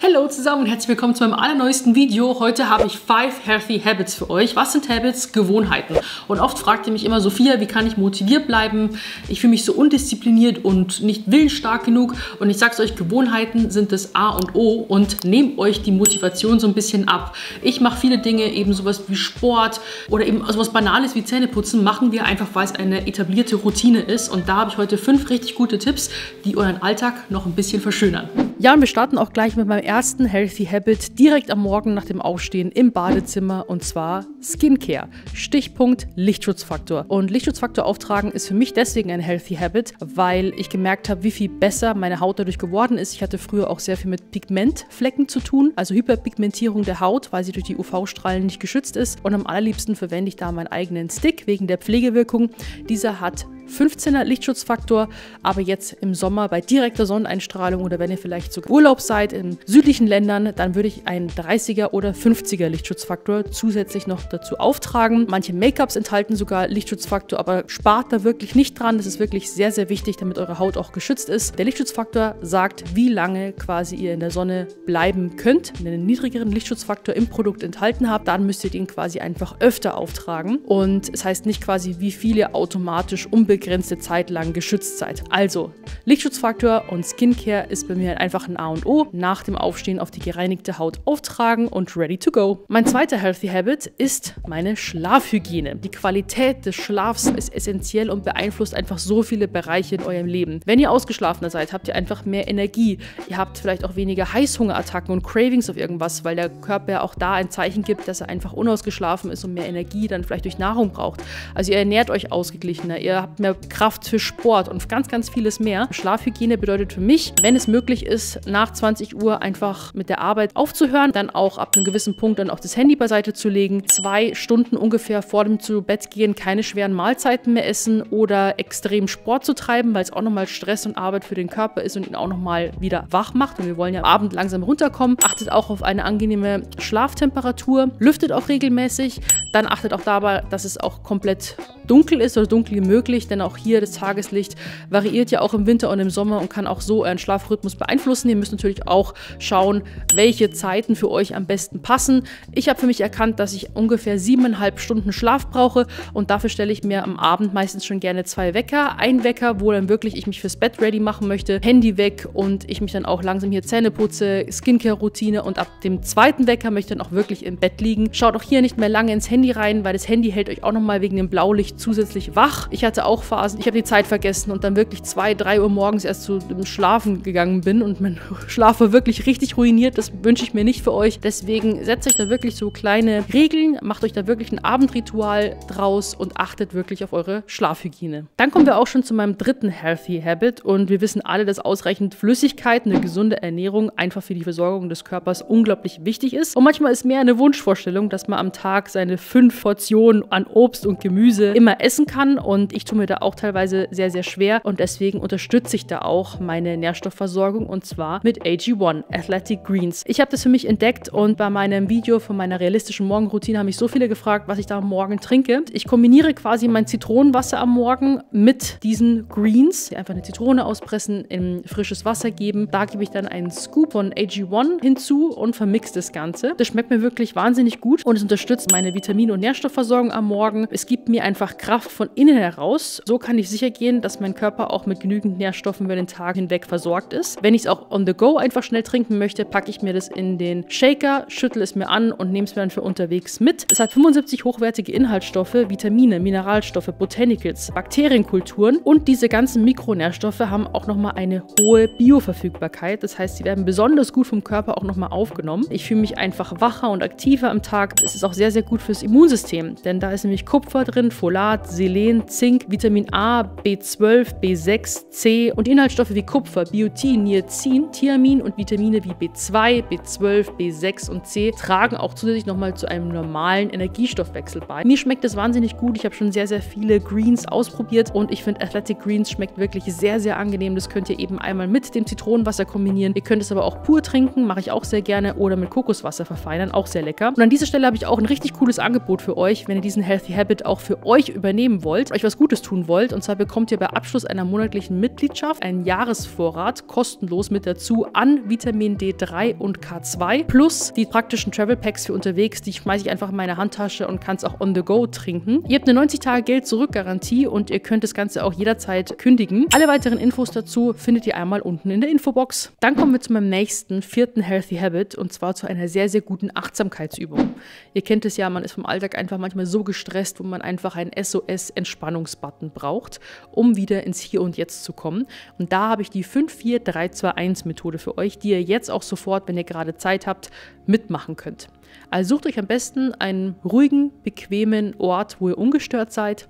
Hallo zusammen und herzlich willkommen zu meinem allerneuesten Video. Heute habe ich 5 Healthy Habits für euch. Was sind Habits? Gewohnheiten. Und oft fragt ihr mich immer, Sophia, wie kann ich motiviert bleiben? Ich fühle mich so undiszipliniert und nicht willensstark genug. Und ich sage es euch, Gewohnheiten sind das A und O und nehmt euch die Motivation so ein bisschen ab. Ich mache viele Dinge, eben sowas wie Sport oder eben sowas Banales wie Zähneputzen, machen wir einfach, weil es eine etablierte Routine ist. Und da habe ich heute fünf richtig gute Tipps, die euren Alltag noch ein bisschen verschönern. Ja, und wir starten auch gleich mit meinem ersten Healthy Habit direkt am Morgen nach dem Aufstehen im Badezimmer und zwar Skincare. Stichpunkt Lichtschutzfaktor. Und Lichtschutzfaktor auftragen ist für mich deswegen ein Healthy Habit, weil ich gemerkt habe, wie viel besser meine Haut dadurch geworden ist. Ich hatte früher auch sehr viel mit Pigmentflecken zu tun, also Hyperpigmentierung der Haut, weil sie durch die UV-Strahlen nicht geschützt ist. Und am allerliebsten verwende ich da meinen eigenen Stick wegen der Pflegewirkung. Dieser hat 15er Lichtschutzfaktor, aber jetzt im Sommer bei direkter Sonneneinstrahlung oder wenn ihr vielleicht sogar Urlaub seid in südlichen Ländern, dann würde ich einen 30er oder 50er Lichtschutzfaktor zusätzlich noch dazu auftragen. Manche Make-ups enthalten sogar Lichtschutzfaktor, aber spart da wirklich nicht dran. Das ist wirklich sehr, sehr wichtig, damit eure Haut auch geschützt ist. Der Lichtschutzfaktor sagt, wie lange quasi ihr in der Sonne bleiben könnt. Wenn ihr einen niedrigeren Lichtschutzfaktor im Produkt enthalten habt, dann müsst ihr den quasi einfach öfter auftragen. Und es heißt nicht quasi, wie viel ihr automatisch unbegrenzt unbegrenzte Zeit lang geschützt seid. Also, Lichtschutzfaktor und Skincare ist bei mir einfach ein A und O. Nach dem Aufstehen auf die gereinigte Haut auftragen und ready to go. Mein zweiter Healthy Habit ist meine Schlafhygiene. Die Qualität des Schlafs ist essentiell und beeinflusst einfach so viele Bereiche in eurem Leben. Wenn ihr ausgeschlafener seid, habt ihr einfach mehr Energie. Ihr habt vielleicht auch weniger Heißhungerattacken und Cravings auf irgendwas, weil der Körper ja auch da ein Zeichen gibt, dass er einfach unausgeschlafen ist und mehr Energie dann vielleicht durch Nahrung braucht. Also ihr ernährt euch ausgeglichener, ihr habt mehr mehr Kraft für Sport und ganz, ganz vieles mehr. Schlafhygiene bedeutet für mich, wenn es möglich ist, nach 20 Uhr einfach mit der Arbeit aufzuhören, dann auch ab einem gewissen Punkt dann auch das Handy beiseite zu legen, zwei Stunden ungefähr vor dem zu Bett gehen keine schweren Mahlzeiten mehr essen oder extrem Sport zu treiben, weil es auch nochmal Stress und Arbeit für den Körper ist und ihn auch nochmal wieder wach macht. Und wir wollen ja am Abend langsam runterkommen. Achtet auch auf eine angenehme Schlaftemperatur, lüftet auch regelmäßig. Dann achtet auch dabei, dass es auch komplett dunkel ist oder dunkel wie möglich, denn auch hier das Tageslicht variiert ja auch im Winter und im Sommer und kann auch so euren Schlafrhythmus beeinflussen. Ihr müsst natürlich auch schauen, welche Zeiten für euch am besten passen. Ich habe für mich erkannt, dass ich ungefähr siebeneinhalb Stunden Schlaf brauche und dafür stelle ich mir am Abend meistens schon gerne zwei Wecker. Ein Wecker, wo dann wirklich ich mich fürs Bett ready machen möchte, Handy weg und ich mich dann auch langsam hier Zähne putze, Skincare-Routine und ab dem zweiten Wecker möchte ich dann auch wirklich im Bett liegen. Schaut auch hier nicht mehr lange ins Handy rein, weil das Handy hält euch auch nochmal wegen dem Blaulicht zusätzlich wach. Ich hatte auch Phasen, ich habe die Zeit vergessen und dann wirklich zwei, drei Uhr morgens erst zu dem Schlafen gegangen bin und mein Schlaf war wirklich richtig ruiniert. Das wünsche ich mir nicht für euch. Deswegen setzt euch da wirklich so kleine Regeln, macht euch da wirklich ein Abendritual draus und achtet wirklich auf eure Schlafhygiene. Dann kommen wir auch schon zu meinem dritten Healthy Habit und wir wissen alle, dass ausreichend Flüssigkeit, eine gesunde Ernährung einfach für die Versorgung des Körpers unglaublich wichtig ist. Und manchmal ist mehr eine Wunschvorstellung, dass man am Tag seine fünf Portionen an Obst und Gemüse immer essen kann und ich tue mir da auch teilweise sehr, sehr schwer und deswegen unterstütze ich da auch meine Nährstoffversorgung und zwar mit AG1, Athletic Greens. Ich habe das für mich entdeckt und bei meinem Video von meiner realistischen Morgenroutine haben mich so viele gefragt, was ich da am Morgen trinke. Ich kombiniere quasi mein Zitronenwasser am Morgen mit diesen Greens. Einfach eine Zitrone auspressen, in frisches Wasser geben. Da gebe ich dann einen Scoop von AG1 hinzu und vermixe das Ganze. Das schmeckt mir wirklich wahnsinnig gut und es unterstützt meine Vitamin- und Nährstoffversorgung am Morgen. Es gibt mir einfach Kraft von innen heraus. So kann ich sicher gehen, dass mein Körper auch mit genügend Nährstoffen über den Tag hinweg versorgt ist. Wenn ich es auch on the go einfach schnell trinken möchte, packe ich mir das in den Shaker, schüttle es mir an und nehme es mir dann für unterwegs mit. Es hat 75 hochwertige Inhaltsstoffe, Vitamine, Mineralstoffe, Botanicals, Bakterienkulturen und diese ganzen Mikronährstoffe haben auch nochmal eine hohe Bioverfügbarkeit. Das heißt, sie werden besonders gut vom Körper auch nochmal aufgenommen. Ich fühle mich einfach wacher und aktiver am Tag. Es ist auch sehr, sehr gut fürs Immunsystem, denn da ist nämlich Kupfer drin, Folat, Selen, Zink, Vitamin A, B12, B6, C und Inhaltsstoffe wie Kupfer, Biotin, Niacin, Thiamin und Vitamine wie B2, B12, B6 und C tragen auch zusätzlich nochmal zu einem normalen Energiestoffwechsel bei. Mir schmeckt das wahnsinnig gut. Ich habe schon sehr, sehr viele Greens ausprobiert und ich finde Athletic Greens schmeckt wirklich sehr, sehr angenehm. Das könnt ihr eben einmal mit dem Zitronenwasser kombinieren. Ihr könnt es aber auch pur trinken, mache ich auch sehr gerne, oder mit Kokoswasser verfeinern, auch sehr lecker. Und an dieser Stelle habe ich auch ein richtig cooles Angebot für euch, wenn ihr diesen Healthy Habit auch für euch übernehmen wollt, euch was Gutes tun tun wollt. Und zwar bekommt ihr bei Abschluss einer monatlichen Mitgliedschaft einen Jahresvorrat kostenlos mit dazu an Vitamin D3 und K2 plus die praktischen Travel Packs für unterwegs. Die schmeiße ich einfach in meine Handtasche und kann es auch on the go trinken. Ihr habt eine 90 Tage Geld zurück Garantie und ihr könnt das Ganze auch jederzeit kündigen. Alle weiteren Infos dazu findet ihr einmal unten in der Infobox. Dann kommen wir zu meinem nächsten vierten Healthy Habit und zwar zu einer sehr sehr guten Achtsamkeitsübung. Ihr kennt es ja, man ist vom Alltag einfach manchmal so gestresst, wo man einfach einen SOS Entspannungsbutton braucht, um wieder ins Hier und Jetzt zu kommen. Und da habe ich die 54321 Methode für euch, die ihr jetzt auch sofort, wenn ihr gerade Zeit habt, mitmachen könnt. Also sucht euch am besten einen ruhigen, bequemen Ort, wo ihr ungestört seid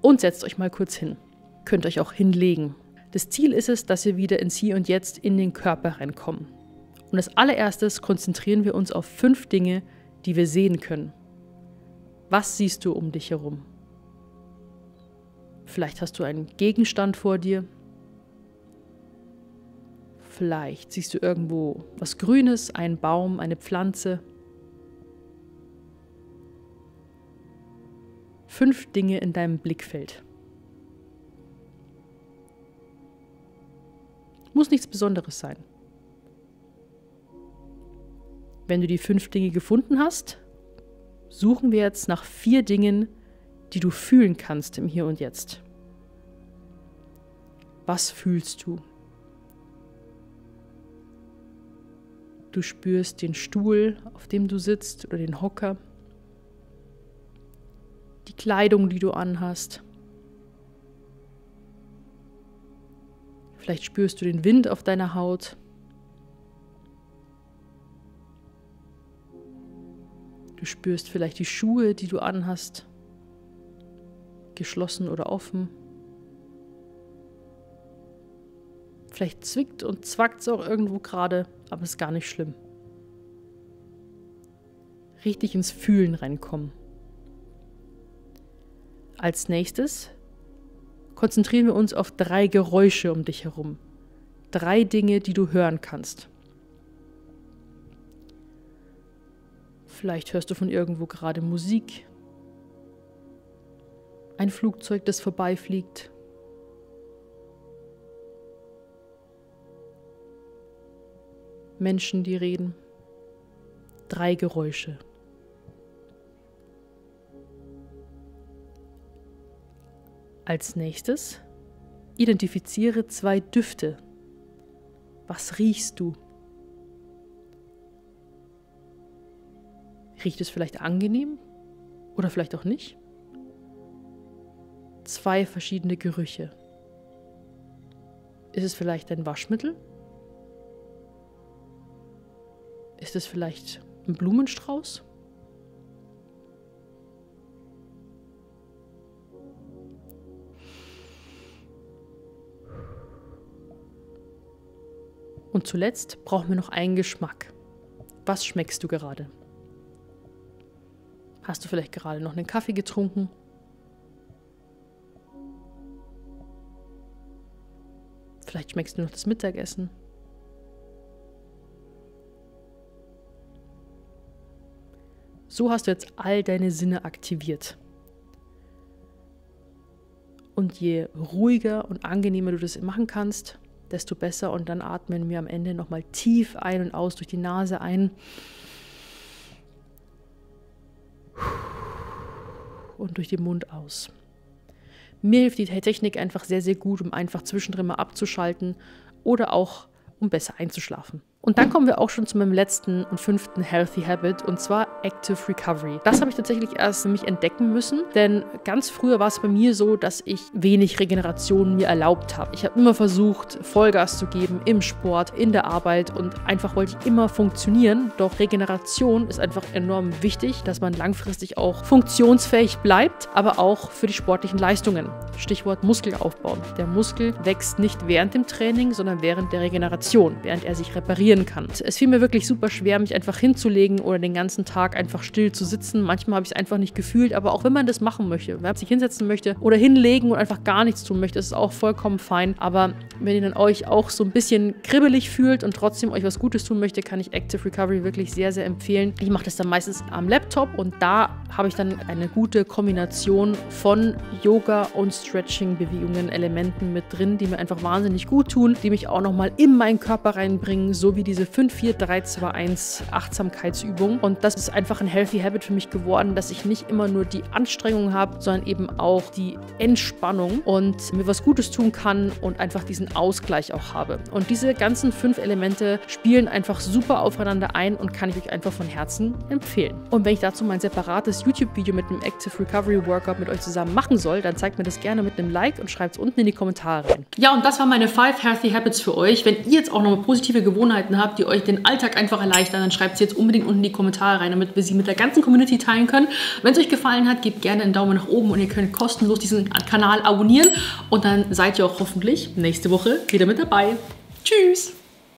und setzt euch mal kurz hin. Könnt euch auch hinlegen. Das Ziel ist es, dass wir wieder ins Hier und Jetzt in den Körper reinkommen. Und als allererstes konzentrieren wir uns auf fünf Dinge, die wir sehen können. Was siehst du um dich herum? Vielleicht hast du einen Gegenstand vor dir. Vielleicht siehst du irgendwo was Grünes, einen Baum, eine Pflanze. Fünf Dinge in deinem Blickfeld. Muss nichts Besonderes sein. Wenn du die fünf Dinge gefunden hast, suchen wir jetzt nach vier Dingen, die du fühlen kannst im Hier und Jetzt. Was fühlst du? Du spürst den Stuhl, auf dem du sitzt oder den Hocker, die Kleidung, die du anhast. Vielleicht spürst du den Wind auf deiner Haut. Du spürst vielleicht die Schuhe, die du anhast, geschlossen oder offen. Vielleicht zwickt und zwackt es auch irgendwo gerade, aber ist gar nicht schlimm. Richtig ins Fühlen reinkommen. Als nächstes konzentrieren wir uns auf drei Geräusche um dich herum. Drei Dinge, die du hören kannst. Vielleicht hörst du von irgendwo gerade Musik. Ein Flugzeug, das vorbeifliegt. Menschen, die reden. Drei Geräusche. Als nächstes identifiziere zwei Düfte. Was riechst du? Riecht es vielleicht angenehm oder vielleicht auch nicht? Zwei verschiedene Gerüche. Ist es vielleicht ein Waschmittel? Ist es vielleicht ein Blumenstrauß? Und zuletzt brauchen wir noch einen Geschmack. Was schmeckst du gerade? Hast du vielleicht gerade noch einen Kaffee getrunken? Vielleicht schmeckst du noch das Mittagessen. So hast du jetzt all deine Sinne aktiviert. Und je ruhiger und angenehmer du das machen kannst, desto besser. Und dann atmen wir am Ende nochmal tief ein und aus durch die Nase ein. Und durch den Mund aus. Mir hilft die Technik einfach sehr, sehr gut, um einfach zwischendrin mal abzuschalten oder auch um besser einzuschlafen. Und dann kommen wir auch schon zu meinem letzten und fünften Healthy Habit und zwar Active Recovery. Das habe ich tatsächlich erst für mich entdecken müssen, denn ganz früher war es bei mir so, dass ich wenig Regeneration mir erlaubt habe. Ich habe immer versucht, Vollgas zu geben im Sport, in der Arbeit und einfach wollte ich immer funktionieren. Doch Regeneration ist einfach enorm wichtig, dass man langfristig auch funktionsfähig bleibt, aber auch für die sportlichen Leistungen. Stichwort Muskelaufbau. Der Muskel wächst nicht während dem Training, sondern während der Regeneration, während er sich repariert integrieren kann. Es fiel mir wirklich super schwer, mich einfach hinzulegen oder den ganzen Tag einfach still zu sitzen. Manchmal habe ich es einfach nicht gefühlt, aber auch wenn man das machen möchte, wenn man sich hinsetzen möchte oder hinlegen und einfach gar nichts tun möchte, ist es auch vollkommen fein. Aber wenn ihr dann euch auch so ein bisschen kribbelig fühlt und trotzdem euch was Gutes tun möchte, kann ich Active Recovery wirklich sehr, sehr empfehlen. Ich mache das dann meistens am Laptop und da habe ich dann eine gute Kombination von Yoga und Stretching-Bewegungen, Elementen mit drin, die mir einfach wahnsinnig gut tun, die mich auch nochmal in meinen Körper reinbringen, so wie diese 5, 4, 3, 2, 1 Achtsamkeitsübung. Und das ist einfach ein Healthy Habit für mich geworden, dass ich nicht immer nur die Anstrengung habe, sondern eben auch die Entspannung und mir was Gutes tun kann und einfach diesen Ausgleich auch habe. Und diese ganzen fünf Elemente spielen einfach super aufeinander ein und kann ich euch einfach von Herzen empfehlen. Und wenn ich dazu mein separates YouTube-Video mit einem Active Recovery Workout mit euch zusammen machen soll, dann zeigt mir das gerne mit einem Like und schreibt es unten in die Kommentare rein. Ja, und das waren meine 5 Healthy Habits für euch. Wenn ihr jetzt auch noch positive Gewohnheiten habt, die euch den Alltag einfach erleichtern, dann schreibt sie jetzt unbedingt unten in die Kommentare rein, damit wir sie mit der ganzen Community teilen können. Wenn es euch gefallen hat, gebt gerne einen Daumen nach oben und ihr könnt kostenlos diesen Kanal abonnieren und dann seid ihr auch hoffentlich nächste Woche wieder mit dabei. Tschüss!